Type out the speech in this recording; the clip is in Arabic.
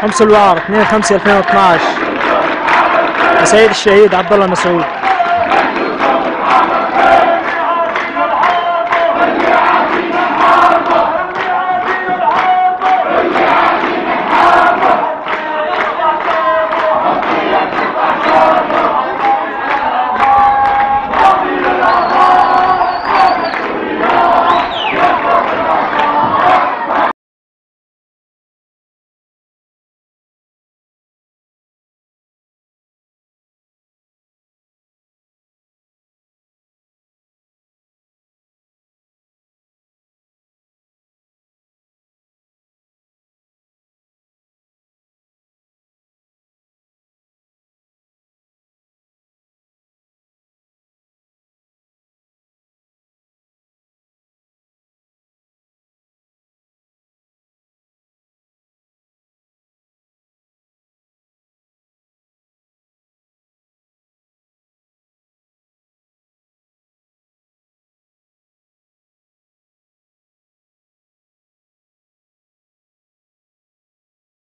شمس الوار 2 5 2012 سيد الشهيد عبد الله مسعود.